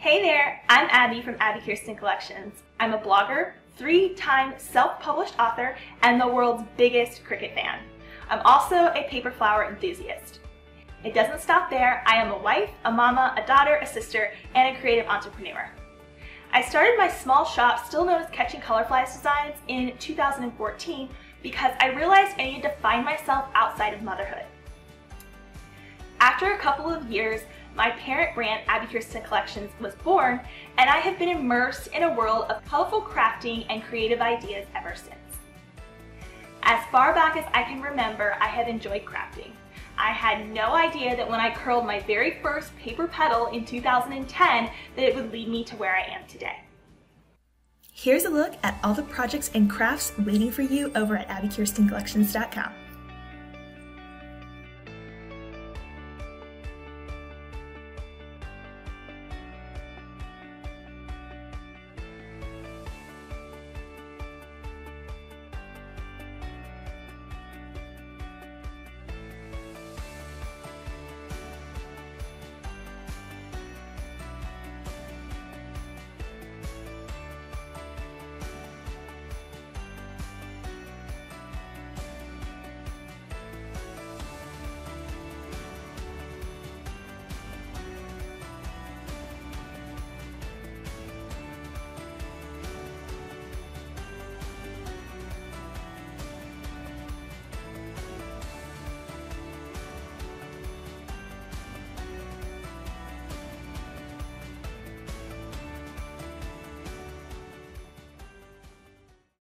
Hey there, I'm Abbi from Abbi Kirsten Collections. I'm a blogger, three-time self-published author, and the world's biggest Cricut fan. I'm also a paper flower enthusiast. It doesn't stop there. I am a wife, a mama, a daughter, a sister, and a creative entrepreneur. I started my small shop, still known as Catching Colorflies Designs, in 2014 because I realized I needed to find myself outside of motherhood. After a couple of years, my parent brand, Abbi Kirsten Collections, was born, and I have been immersed in a world of colorful crafting and creative ideas ever since. As far back as I can remember, I have enjoyed crafting. I had no idea that when I curled my very first paper petal in 2010 that it would lead me to where I am today. Here's a look at all the projects and crafts waiting for you over at abbikirstencollections.com.